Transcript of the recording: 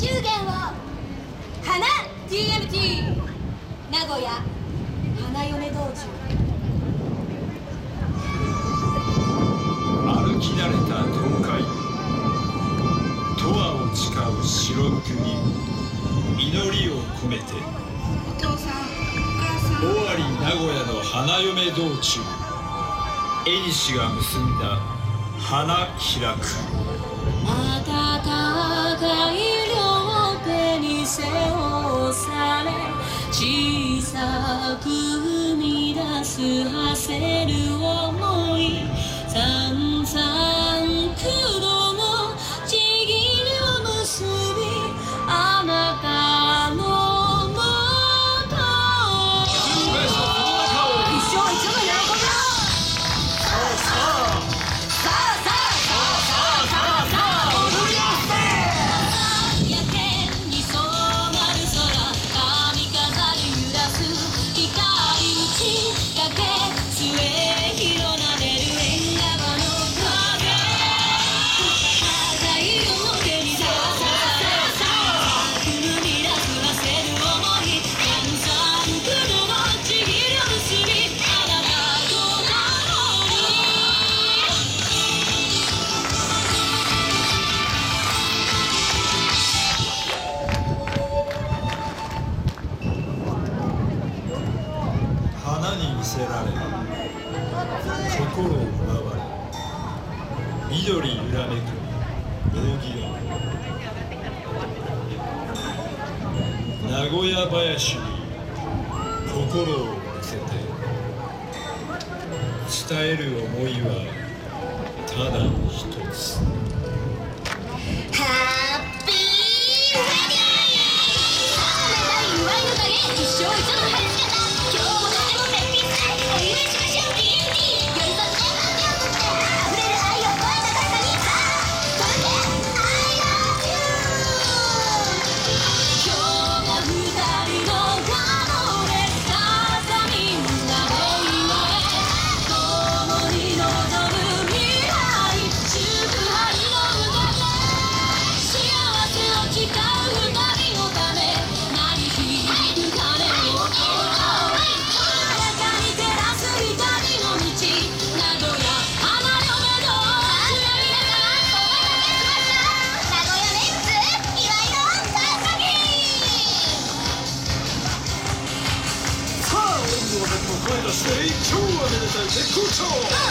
祝言を。花 TMT 名古屋。花嫁道場歩き慣れた東海。永遠を誓う白国祈りを込めて。お父さんお母さん尾張名古屋の花嫁道中。縁が結んだ花開く。暖かい両手に背をされ小さく生み出す馳せられ心を奪われ緑揺らめく扇が名古屋林に心を寄せて伝える。思いはただ一つ Victoria de Couture.